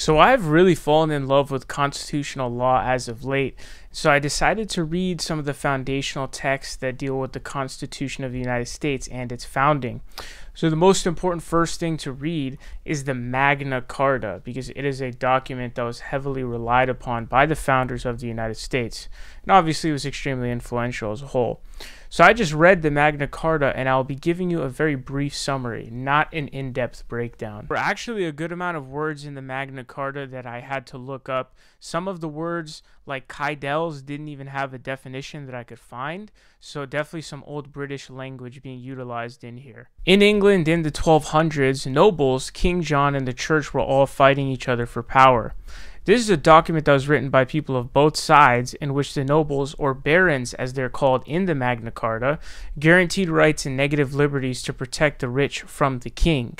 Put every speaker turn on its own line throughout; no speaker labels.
So I've really fallen in love with constitutional law as of late. So I decided to read some of the foundational texts that deal with the Constitution of the United States and its founding. So the most important first thing to read is the Magna Carta because it is a document that was heavily relied upon by the founders of the United States. And obviously was extremely influential as a whole. So I just read the Magna Carta and I'll be giving you a very brief summary, not an in-depth breakdown. There are actually a good amount of words in the Magna Carta that I had to look up. Some of the words like Kydells didn't even have a definition that I could find, so definitely some old British language being utilized in here. In England in the 1200s, nobles, King John and the church were all fighting each other for power. This is a document that was written by people of both sides, in which the nobles, or barons as they're called in the Magna Carta, guaranteed rights and negative liberties to protect the rich from the king.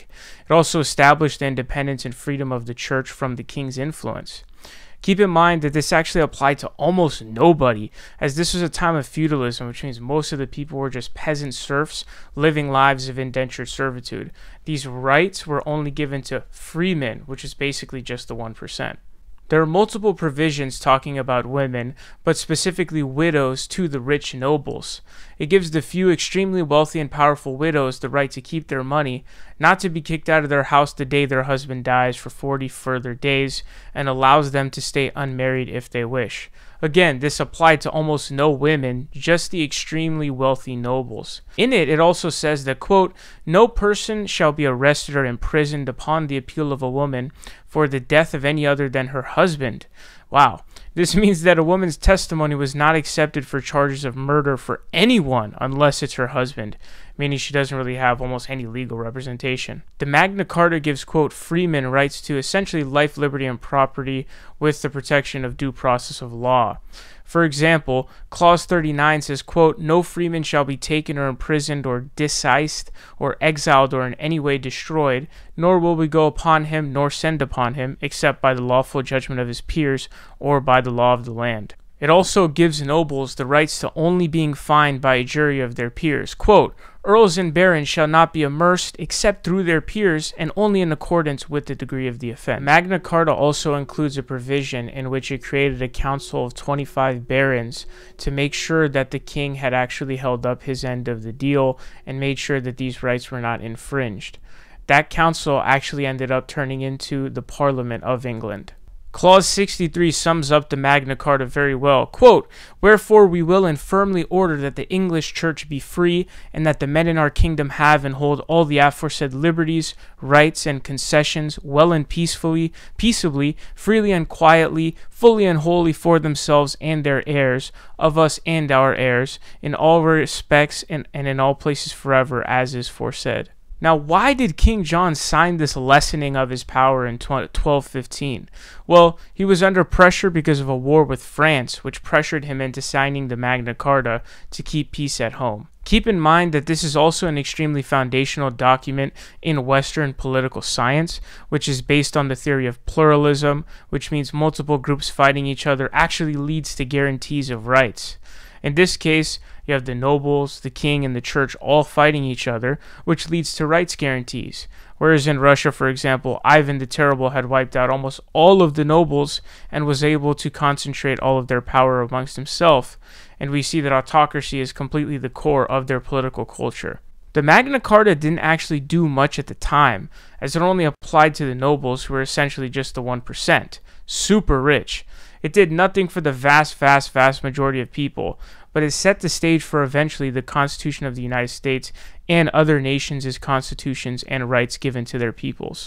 It also established the independence and freedom of the church from the king's influence. Keep in mind that this actually applied to almost nobody, as this was a time of feudalism, which means most of the people were just peasant serfs living lives of indentured servitude. These rights were only given to freemen, which is basically just the 1%. There are multiple provisions talking about women, but specifically widows to the rich nobles. It gives the few extremely wealthy and powerful widows the right to keep their money, not to be kicked out of their house the day their husband dies for 40 further days, and allows them to stay unmarried if they wish. Again, this applied to almost no women, just the extremely wealthy nobles. In it, it also says that, quote, no person shall be arrested or imprisoned upon the appeal of a woman for the death of any other than her husband. Wow. This means that a woman's testimony was not accepted for charges of murder for anyone unless it's her husband, meaning she doesn't really have almost any legal representation. The Magna Carta gives, quote, freemen rights to essentially life, liberty, and property with the protection of due process of law. For example, Clause 39 says, quote, No freeman shall be taken or imprisoned or disseised or exiled or in any way destroyed, nor will we go upon him nor send upon him, except by the lawful judgment of his peers or by the law of the land. It also gives nobles the rights to only being fined by a jury of their peers. Quote, Earls and barons shall not be amerced except through their peers and only in accordance with the degree of the offense. Magna Carta also includes a provision in which it created a council of 25 barons to make sure that the king had actually held up his end of the deal and made sure that these rights were not infringed. That council actually ended up turning into the Parliament of England. Clause 63 sums up the Magna Carta very well. Quote, Wherefore we will and firmly order that the English church be free, and that the men in our kingdom have and hold all the aforesaid liberties, rights, and concessions well and peacefully, peaceably, freely and quietly, fully and wholly for themselves and their heirs, of us and our heirs, in all respects and, and in all places forever, as is foresaid. Now, why did King John sign this lessening of his power in 1215? Well, he was under pressure because of a war with France, which pressured him into signing the Magna Carta to keep peace at home. Keep in mind that this is also an extremely foundational document in Western political science, which is based on the theory of pluralism, which means multiple groups fighting each other actually leads to guarantees of rights. In this case, you have the nobles, the king, and the church all fighting each other, which leads to rights guarantees. Whereas in Russia, for example, Ivan the Terrible had wiped out almost all of the nobles and was able to concentrate all of their power amongst himself. And we see that autocracy is completely the core of their political culture. The Magna Carta didn't actually do much at the time, as it only applied to the nobles who were essentially just the 1%, super rich. It did nothing for the vast, vast, vast majority of people, but it set the stage for eventually the Constitution of the United States and other nations' constitutions and rights given to their peoples.